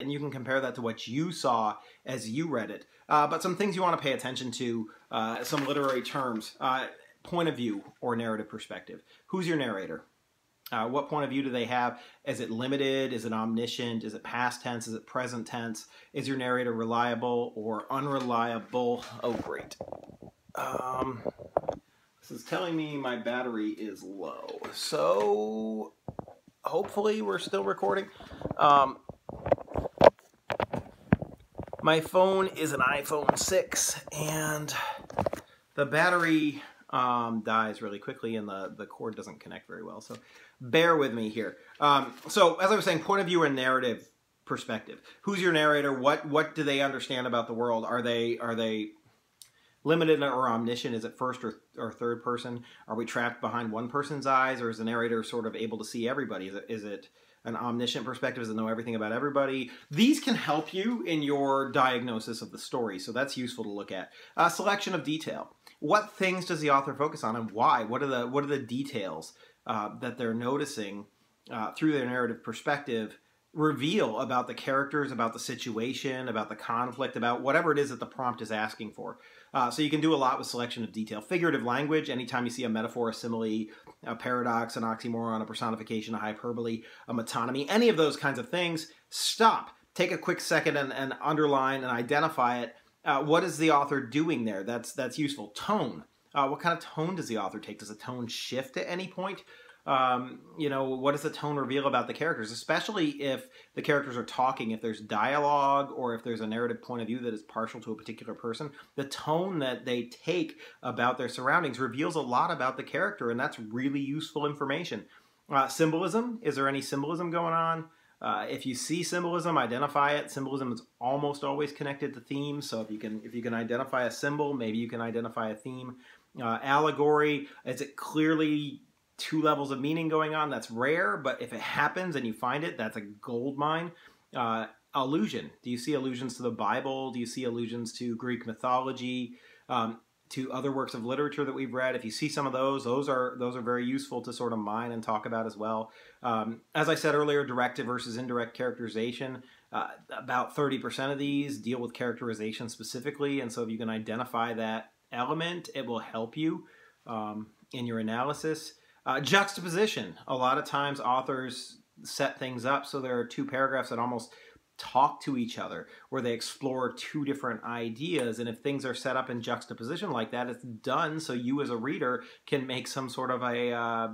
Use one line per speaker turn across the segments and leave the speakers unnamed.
and you can compare that to what you saw as you read it. Uh, but some things you want to pay attention to, uh, some literary terms. Uh, point of view or narrative perspective. Who's your narrator? Uh, what point of view do they have? Is it limited? Is it omniscient? Is it past tense? Is it present tense? Is your narrator reliable or unreliable? Oh, great. Um, this is telling me my battery is low. So hopefully we're still recording. Um, my phone is an iPhone 6 and the battery um, dies really quickly and the, the cord doesn't connect very well. So bear with me here. Um, so as I was saying, point of view and narrative perspective. Who's your narrator? What what do they understand about the world? Are they are they limited or omniscient? Is it first or, or third person? Are we trapped behind one person's eyes, or is the narrator sort of able to see everybody? Is it, is it an omniscient perspective? Does it know everything about everybody? These can help you in your diagnosis of the story, so that's useful to look at. Uh, selection of detail. What things does the author focus on, and why? What are the what are the details uh, that they're noticing uh, through their narrative perspective? reveal about the characters, about the situation, about the conflict, about whatever it is that the prompt is asking for. Uh, so you can do a lot with selection of detail. Figurative language, anytime you see a metaphor, a simile, a paradox, an oxymoron, a personification, a hyperbole, a metonymy, any of those kinds of things, stop. Take a quick second and, and underline and identify it. Uh, what is the author doing there? That's that's useful. Tone. Uh, what kind of tone does the author take? Does the tone shift at any point? Um, you know, what does the tone reveal about the characters, especially if the characters are talking, if there's dialogue or if there's a narrative point of view that is partial to a particular person, the tone that they take about their surroundings reveals a lot about the character, and that's really useful information. Uh, symbolism, is there any symbolism going on? Uh, if you see symbolism, identify it. Symbolism is almost always connected to themes, so if you can if you can identify a symbol, maybe you can identify a theme. Uh, allegory, is it clearly two levels of meaning going on. That's rare, but if it happens and you find it, that's a gold mine. Uh, allusion. Do you see allusions to the Bible? Do you see allusions to Greek mythology? Um, to other works of literature that we've read. If you see some of those, those are those are very useful to sort of mine and talk about as well. Um, as I said earlier, directed versus indirect characterization. Uh, about 30% of these deal with characterization specifically, and so if you can identify that element, it will help you um, in your analysis. Uh, juxtaposition. A lot of times authors set things up so there are two paragraphs that almost talk to each other where they explore two different ideas and if things are set up in juxtaposition like that it's done so you as a reader can make some sort of a uh,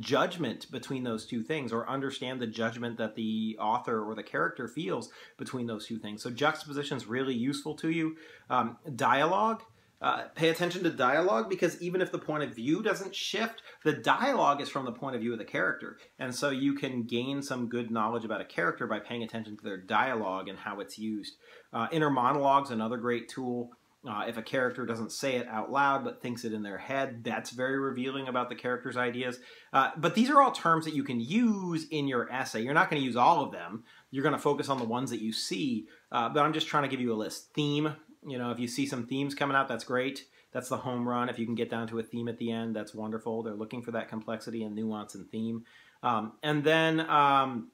judgment between those two things or understand the judgment that the author or the character feels between those two things so juxtaposition is really useful to you um, dialogue uh, pay attention to dialogue because even if the point of view doesn't shift, the dialogue is from the point of view of the character. And so you can gain some good knowledge about a character by paying attention to their dialogue and how it's used. Uh, inner monologues, another great tool. Uh, if a character doesn't say it out loud but thinks it in their head, that's very revealing about the character's ideas. Uh, but these are all terms that you can use in your essay. You're not going to use all of them. You're going to focus on the ones that you see. Uh, but I'm just trying to give you a list. Theme, you know, if you see some themes coming out, that's great. That's the home run. If you can get down to a theme at the end, that's wonderful. They're looking for that complexity and nuance and theme. Um, and then um,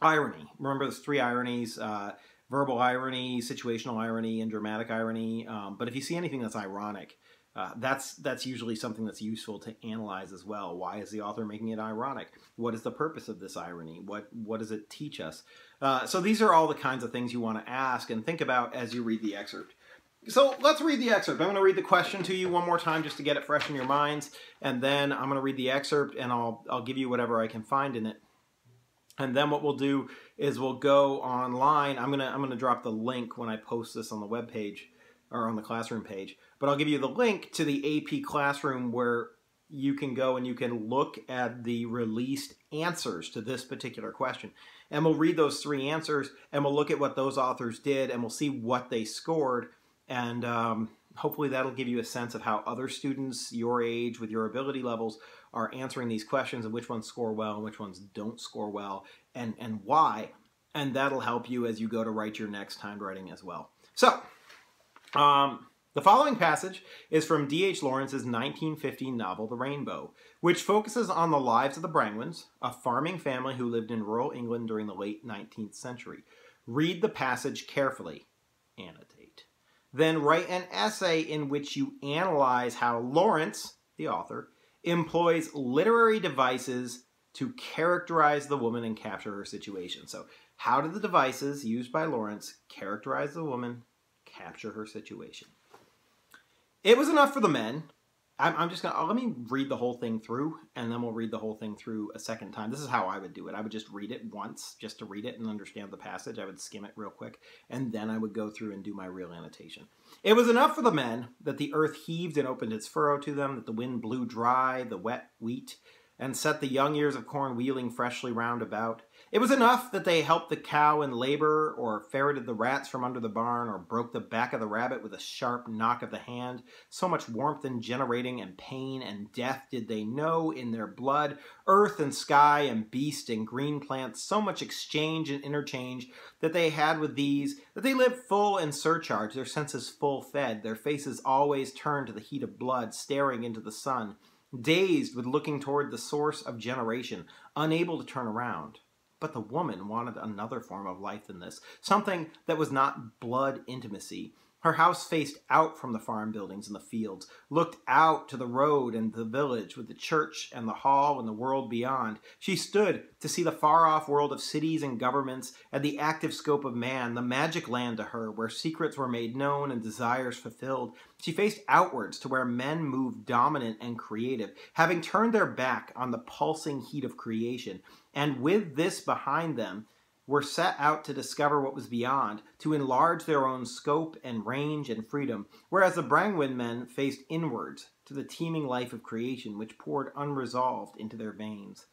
irony. Remember, there's three ironies. Uh, verbal irony, situational irony, and dramatic irony. Um, but if you see anything that's ironic, uh, that's that's usually something that's useful to analyze as well. Why is the author making it ironic? What is the purpose of this irony? What what does it teach us? Uh, so these are all the kinds of things you want to ask and think about as you read the excerpt. So let's read the excerpt. I'm going to read the question to you one more time just to get it fresh in your minds, and then I'm going to read the excerpt and I'll I'll give you whatever I can find in it. And then what we'll do is we'll go online. I'm gonna I'm gonna drop the link when I post this on the web page or on the classroom page. But I'll give you the link to the AP classroom where you can go and you can look at the released answers to this particular question. And we'll read those three answers and we'll look at what those authors did and we'll see what they scored and um, hopefully that'll give you a sense of how other students your age with your ability levels are answering these questions and which ones score well and which ones don't score well and, and why. And that'll help you as you go to write your next timed writing as well. So, um, the following passage is from D.H. Lawrence's 1950 novel, The Rainbow, which focuses on the lives of the Brangwens, a farming family who lived in rural England during the late 19th century. Read the passage carefully. Annotate. Then write an essay in which you analyze how Lawrence, the author, employs literary devices to characterize the woman and capture her situation. So, how did the devices used by Lawrence characterize the woman, capture her situation? It was enough for the men. I'm, I'm just gonna uh, let me read the whole thing through, and then we'll read the whole thing through a second time. This is how I would do it. I would just read it once, just to read it and understand the passage. I would skim it real quick, and then I would go through and do my real annotation. It was enough for the men that the earth heaved and opened its furrow to them, that the wind blew dry the wet wheat, and set the young ears of corn wheeling freshly round about. It was enough that they helped the cow in labor, or ferreted the rats from under the barn, or broke the back of the rabbit with a sharp knock of the hand. So much warmth and generating and pain and death did they know in their blood, earth and sky and beast and green plants, so much exchange and interchange that they had with these, that they lived full and surcharged, their senses full fed, their faces always turned to the heat of blood, staring into the sun, dazed with looking toward the source of generation, unable to turn around. But the woman wanted another form of life than this, something that was not blood intimacy. Her house faced out from the farm buildings and the fields, looked out to the road and the village with the church and the hall and the world beyond. She stood to see the far off world of cities and governments and the active scope of man, the magic land to her where secrets were made known and desires fulfilled. She faced outwards to where men moved dominant and creative, having turned their back on the pulsing heat of creation and with this behind them, were set out to discover what was beyond, to enlarge their own scope and range and freedom, whereas the Brangwen men faced inwards to the teeming life of creation which poured unresolved into their veins.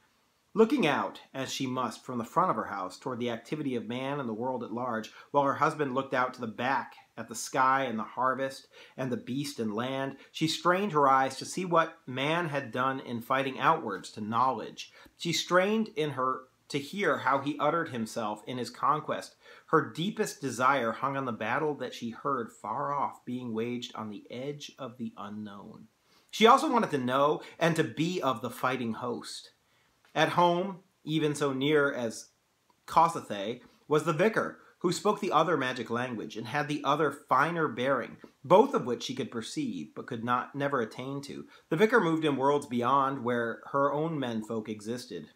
Looking out, as she must, from the front of her house toward the activity of man and the world at large, while her husband looked out to the back at the sky and the harvest and the beast and land, she strained her eyes to see what man had done in fighting outwards to knowledge. She strained in her to hear how he uttered himself in his conquest. Her deepest desire hung on the battle that she heard far off being waged on the edge of the unknown. She also wanted to know and to be of the fighting host. At home, even so near as Cossethay, was the vicar, who spoke the other magic language and had the other finer bearing, both of which she could perceive but could not never attain to. The vicar moved in worlds beyond where her own menfolk existed.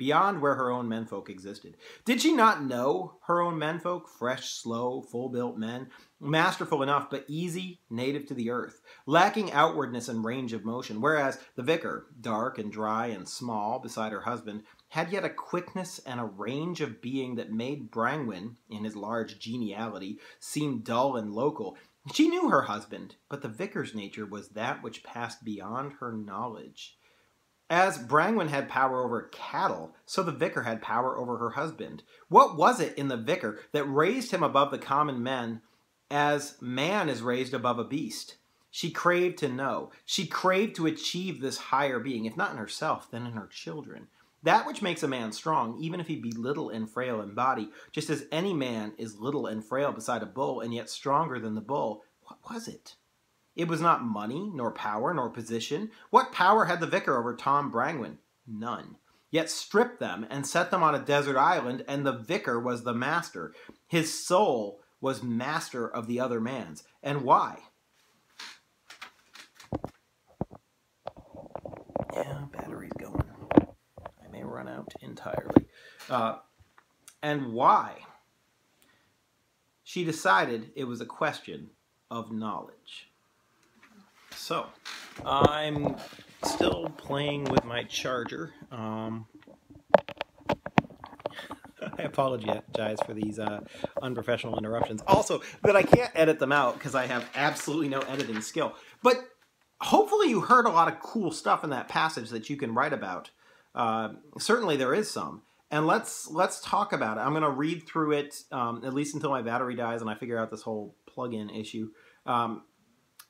Beyond where her own menfolk existed. Did she not know her own menfolk, fresh, slow, full built men, masterful enough but easy, native to the earth, lacking outwardness and range of motion, whereas the vicar, dark and dry and small beside her husband, had yet a quickness and a range of being that made Brangwen, in his large geniality, seem dull and local. She knew her husband, but the vicar's nature was that which passed beyond her knowledge. As Brangwen had power over cattle, so the vicar had power over her husband. What was it in the vicar that raised him above the common men as man is raised above a beast? She craved to know. She craved to achieve this higher being, if not in herself, then in her children. That which makes a man strong, even if he be little and frail in body, just as any man is little and frail beside a bull, and yet stronger than the bull, what was it? It was not money, nor power, nor position. What power had the vicar over Tom Brangwen? None. Yet stripped them and set them on a desert island, and the vicar was the master. His soul was master of the other man's. And why? Yeah, battery's going I may run out entirely. Uh, and why? She decided it was a question of knowledge. So, I'm still playing with my charger. Um, I apologize for these uh, unprofessional interruptions. Also, that I can't edit them out because I have absolutely no editing skill. But hopefully you heard a lot of cool stuff in that passage that you can write about. Uh, certainly there is some. And let's let's talk about it. I'm going to read through it um, at least until my battery dies and I figure out this whole plug-in issue. Um,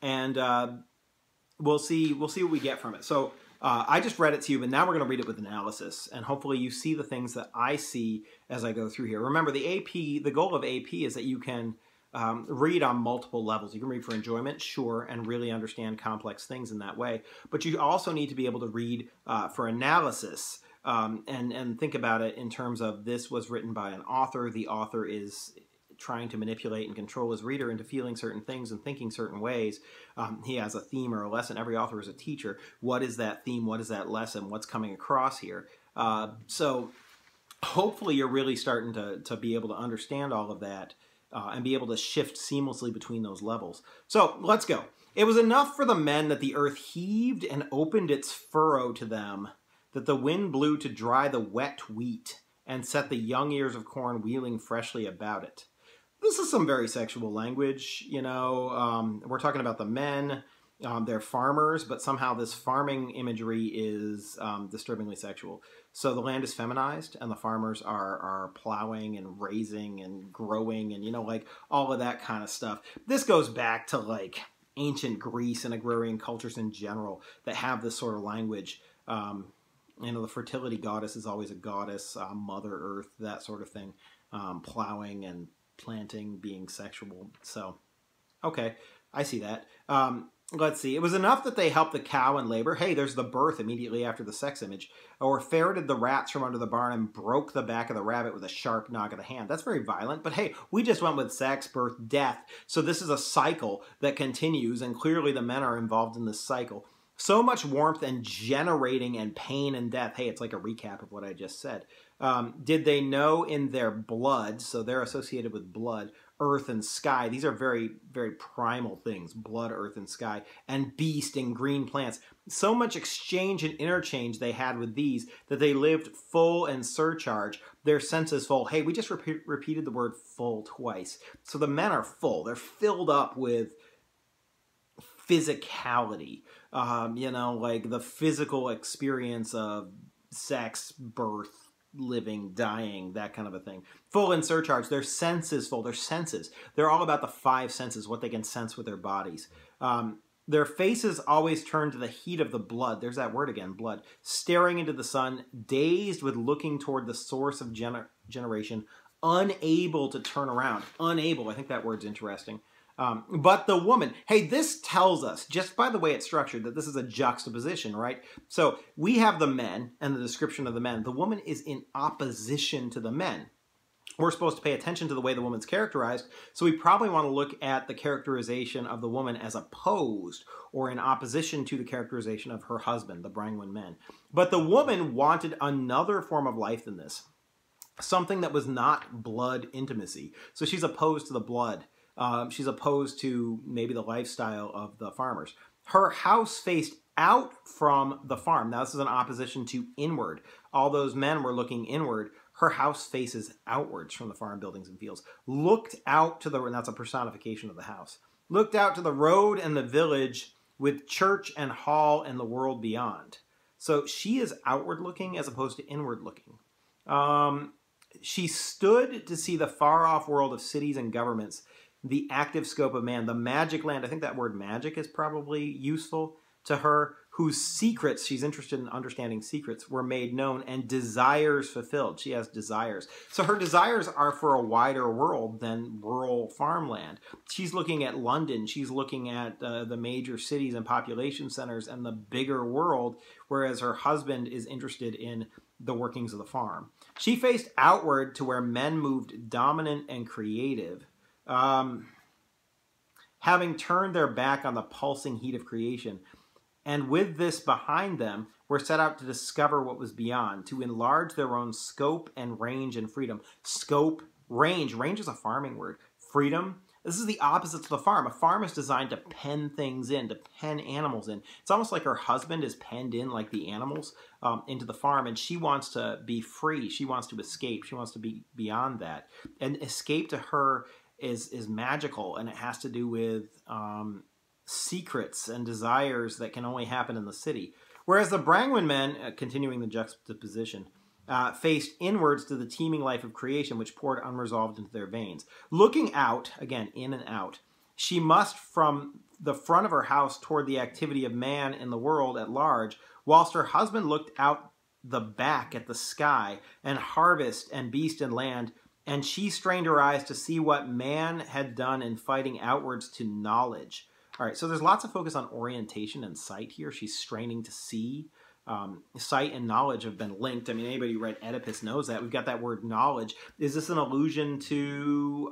and uh, we'll see we'll see what we get from it. So uh, I just read it to you, but now we're going to read it with analysis, and hopefully you see the things that I see as I go through here. Remember, the AP, the goal of AP is that you can um, read on multiple levels. You can read for enjoyment, sure, and really understand complex things in that way. But you also need to be able to read uh, for analysis Um, and and think about it in terms of this was written by an author. The author is trying to manipulate and control his reader into feeling certain things and thinking certain ways. Um, he has a theme or a lesson. Every author is a teacher. What is that theme? What is that lesson? What's coming across here? Uh, so hopefully you're really starting to, to be able to understand all of that uh, and be able to shift seamlessly between those levels. So let's go. It was enough for the men that the earth heaved and opened its furrow to them, that the wind blew to dry the wet wheat and set the young ears of corn wheeling freshly about it. This is some very sexual language, you know. Um, we're talking about the men. Um, they're farmers, but somehow this farming imagery is um, disturbingly sexual. So the land is feminized, and the farmers are are plowing and raising and growing, and you know, like all of that kind of stuff. This goes back to like ancient Greece and agrarian cultures in general that have this sort of language. Um, you know, the fertility goddess is always a goddess, uh, Mother Earth, that sort of thing. Um, plowing and planting being sexual. So, okay, I see that. Um, let's see. It was enough that they helped the cow in labor. Hey, there's the birth immediately after the sex image. Or ferreted the rats from under the barn and broke the back of the rabbit with a sharp knock of the hand. That's very violent. But hey, we just went with sex, birth, death. So this is a cycle that continues, and clearly the men are involved in this cycle. So much warmth and generating and pain and death. Hey, it's like a recap of what I just said. Um, did they know in their blood, so they're associated with blood, earth and sky. These are very, very primal things blood, earth, and sky, and beast and green plants. So much exchange and interchange they had with these that they lived full and surcharge. Their senses full. Hey, we just repeat, repeated the word full twice. So the men are full, they're filled up with physicality. Um, you know, like the physical experience of sex, birth, living, dying, that kind of a thing. Full and surcharge. Their senses full. Their senses. They're all about the five senses, what they can sense with their bodies. Um, their faces always turn to the heat of the blood. There's that word again, blood. Staring into the sun, dazed with looking toward the source of gener- generation, unable to turn around. Unable. I think that word's interesting. Um, but the woman, hey, this tells us, just by the way it's structured, that this is a juxtaposition, right? So we have the men and the description of the men. The woman is in opposition to the men. We're supposed to pay attention to the way the woman's characterized, so we probably want to look at the characterization of the woman as opposed or in opposition to the characterization of her husband, the Brangwen men. But the woman wanted another form of life than this something that was not blood intimacy. So she's opposed to the blood. Um, she's opposed to maybe the lifestyle of the farmers. Her house faced out from the farm. Now, this is an opposition to inward. All those men were looking inward. Her house faces outwards from the farm buildings and fields. Looked out to the, and that's a personification of the house. Looked out to the road and the village with church and hall and the world beyond. So she is outward looking as opposed to inward looking. Um, she stood to see the far off world of cities and governments the active scope of man, the magic land. I think that word magic is probably useful to her, whose secrets, she's interested in understanding secrets, were made known and desires fulfilled. She has desires. So her desires are for a wider world than rural farmland. She's looking at London, she's looking at uh, the major cities and population centers and the bigger world, whereas her husband is interested in the workings of the farm. She faced outward to where men moved dominant and creative um, having turned their back on the pulsing heat of creation. And with this behind them, were set out to discover what was beyond, to enlarge their own scope and range and freedom. Scope, range. Range is a farming word. Freedom. This is the opposite to the farm. A farm is designed to pen things in, to pen animals in. It's almost like her husband is penned in, like the animals, um, into the farm, and she wants to be free. She wants to escape. She wants to be beyond that. And escape to her is is magical and it has to do with um, secrets and desires that can only happen in the city. Whereas the Brangwen men, uh, continuing the juxtaposition, uh, faced inwards to the teeming life of creation which poured unresolved into their veins. Looking out, again, in and out, she must from the front of her house toward the activity of man in the world at large, whilst her husband looked out the back at the sky and harvest and beast and land and she strained her eyes to see what man had done in fighting outwards to knowledge. All right, so there's lots of focus on orientation and sight here. She's straining to see. um, sight and knowledge have been linked. I mean, anybody who read Oedipus knows that. We've got that word knowledge. Is this an allusion to